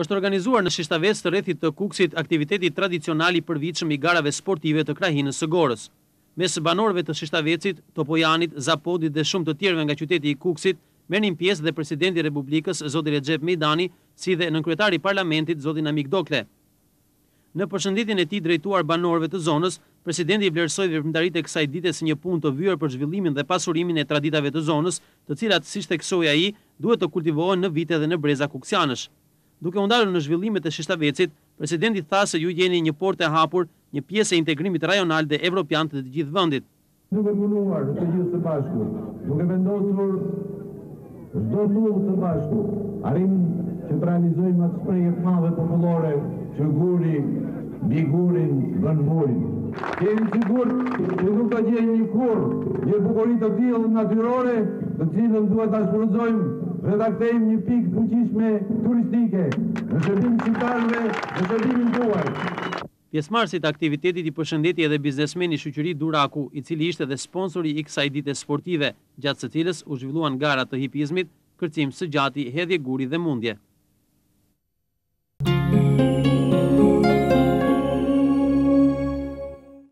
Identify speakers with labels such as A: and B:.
A: Është organizuar në Shishtavec të rrethit të Kukësit aktiviteti tradicional i përvitshëm i garave sportive të krahinës së Gorës. Mes banorëve të Shishtavecit, Topojanit, Zapodit dhe shumë të tjerëve nga qyteti i Kukësit, merrnin pjesë dhe Presidenti i Republikës, zoti Rexhep Mejdani, si dhe nënkryetari i Parlamentit, zoti Namik Dokle. Në përshëndetjen e tij drejtuar banorëve të zonës, Presidenti i vlerësoi veprimtaritë e kësaj dite si një punë të vyer për zhvillimin dhe pasurimin e traditave të zonës, të cilat, siç theksoi ai, duhet të kultivohen në vite dhe në breza kuksianësh. Duke u ndalur në zhvillimet e Shishtavecit, Presidenti tha se ju jeni një portë e hapur, një pjesë e integrimit rajonal dhe evropian të të gjithë vendit.
B: Duke punuar të gjithë së bashku, duke vendosur çdo tullë së bashku, arrijmë që të realizojmë atë shprehje të madhe popullore që guri mbi gurin bën murin. Jemi të sigurt që nuk do gjejmë kurrë një bukuri të tillë natyrore, të cilën duhet ta shfrytëzojmë dhe ta kthejmë një pikë fuqishme turistike, në shërbim shqiptarëve në shërbimin tuaj.
A: Pjesëmarrësit e aktivitetit i përshëndeti edhe biznesmeni Shyqyri Duraku, i cili ishte dhe sponsori i kësaj dite sportive, gjatë së cilës u zhvilluan gara të hipizmit, kërcim së gjati, hedhje guri dhe mundje.